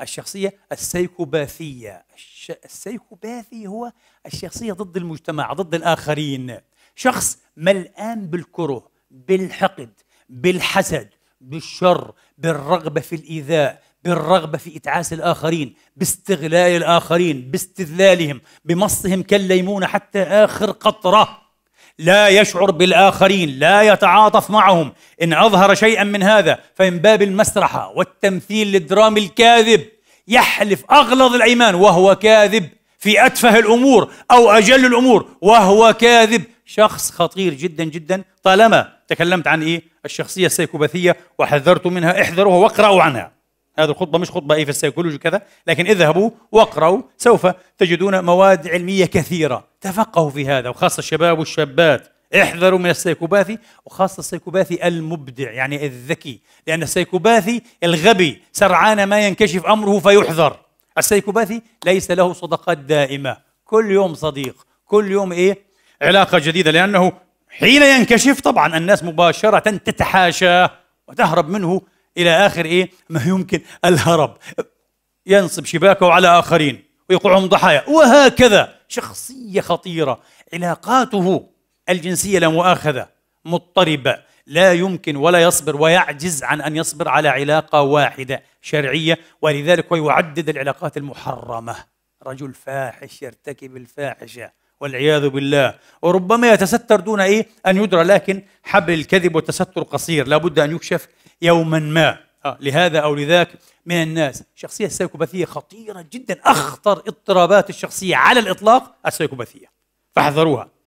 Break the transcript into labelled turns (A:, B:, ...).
A: الشخصية السيكوباثية. السيكوباثي هو الشخصية ضد المجتمع ضد الآخرين. شخص ملآن بالكره بالحقد بالحسد بالشر بالرغبة في الإيذاء بالرغبة في إتعاس الآخرين باستغلال الآخرين باستذلالهم بمصهم كالليمون حتى آخر قطرة. لا يشعر بالآخرين لا يتعاطف معهم. إن أظهر شيئا من هذا فمن باب المسرحة والتمثيل للدرام الكاذب يحلف أغلظ الأيمان وهو كاذب في أتفه الأمور أو أجل الأمور وهو كاذب. شخص خطير جدا جدا. طالما تكلمت عن إيه؟ الشخصية السيكوباثية وحذرت منها احذروها واقرأوا عنها. هذه الخطبة مش خطبة إيه في السيكولوجي كذا لكن اذهبوا واقرأوا سوف تجدون مواد علمية كثيرة. تفقهوا في هذا وخاصة الشباب والشابات. احذروا من السيكوباثي وخاصة السيكوباثي المبدع يعني الذكي. لأن السيكوباثي الغبي سرعان ما ينكشف أمره فيحذر. السيكوباثي ليس له صداقات دائمة. كل يوم صديق كل يوم إيه؟ علاقة جديدة. لأنه حين ينكشف طبعا الناس مباشرة تتحاشاه وتهرب منه إلى آخر إيه؟ ما يمكن الهرب. ينصب شباكه على آخرين ويقعهم ضحايا. وهكذا. شخصية خطيرة علاقاته الجنسية لا مؤاخذة مضطربة لا يمكن ولا يصبر ويعجز عن أن يصبر على علاقة واحدة شرعية ولذلك هو يعدد العلاقات المحرمة. رجل فاحش يرتكب الفاحشة والعياذ بالله. وربما يتستر دون إيه؟ أن يدرى لكن حبل الكذب والتستر قصير لابد أن يكشف يوما ما. آه لهذا أو لذاك من الناس. شخصية السيكوباثيه خطيرة جدا أخطر اضطرابات الشخصية على الإطلاق السيكوباثيه فاحذروها.